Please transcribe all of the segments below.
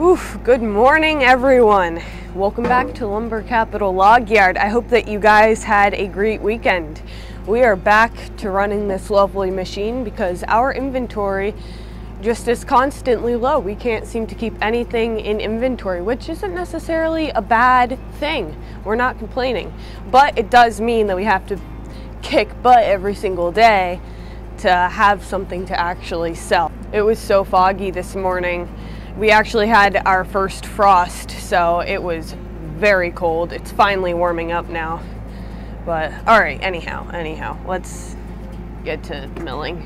Oof, good morning everyone. Welcome back to Lumber Capital Log Yard. I hope that you guys had a great weekend. We are back to running this lovely machine because our inventory just is constantly low. We can't seem to keep anything in inventory, which isn't necessarily a bad thing. We're not complaining, but it does mean that we have to kick butt every single day to have something to actually sell. It was so foggy this morning we actually had our first frost, so it was very cold. It's finally warming up now. But all right, anyhow, anyhow, let's get to milling.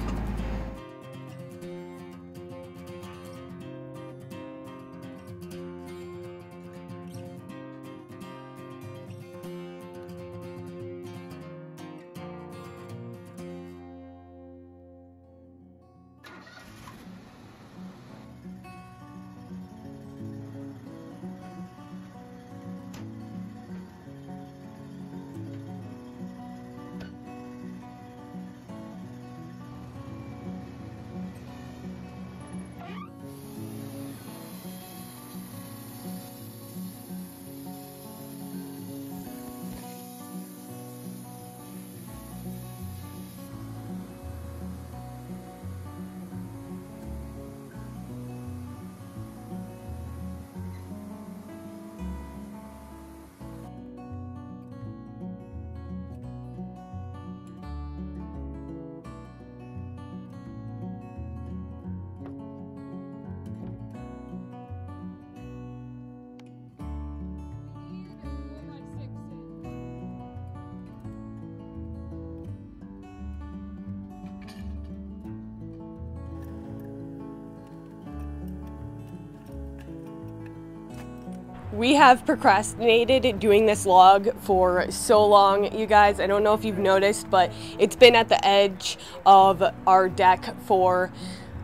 We have procrastinated doing this log for so long, you guys. I don't know if you've noticed, but it's been at the edge of our deck for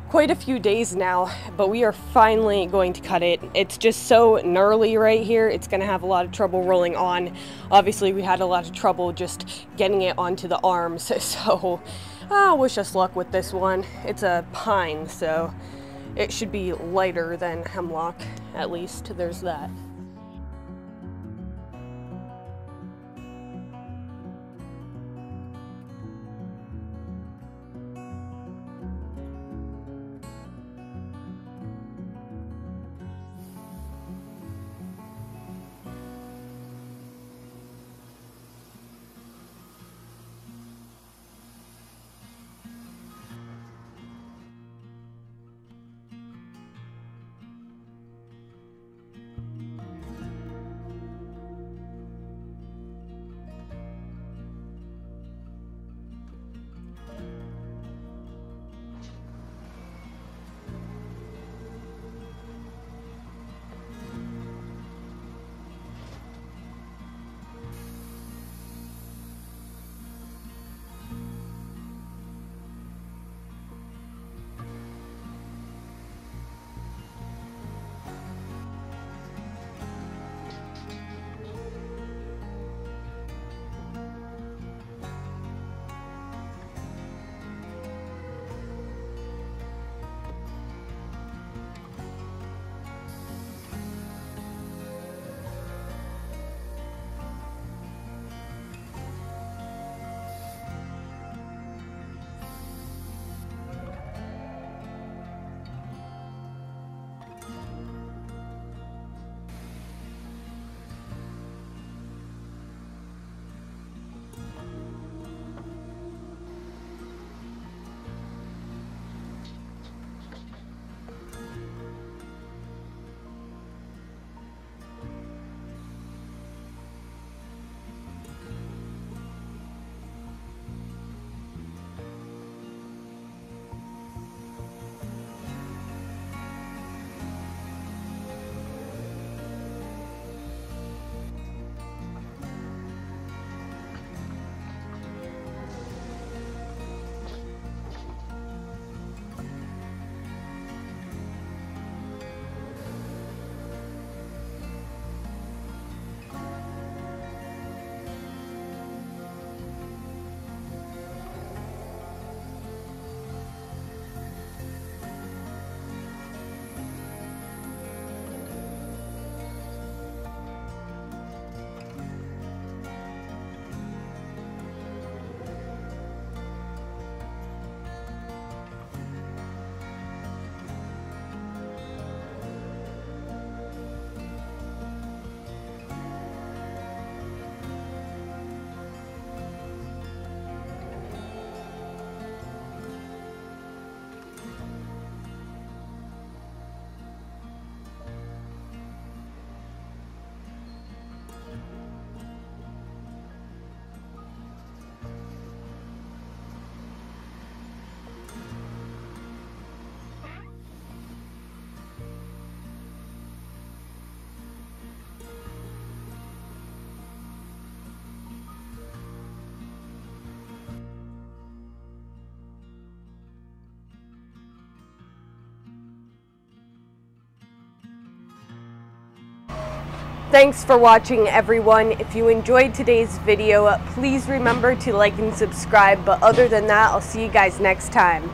quite a few days now, but we are finally going to cut it. It's just so gnarly right here. It's gonna have a lot of trouble rolling on. Obviously, we had a lot of trouble just getting it onto the arms, so uh, wish us luck with this one. It's a pine, so it should be lighter than hemlock, at least. There's that. Thanks for watching everyone. If you enjoyed today's video, please remember to like and subscribe. But other than that, I'll see you guys next time.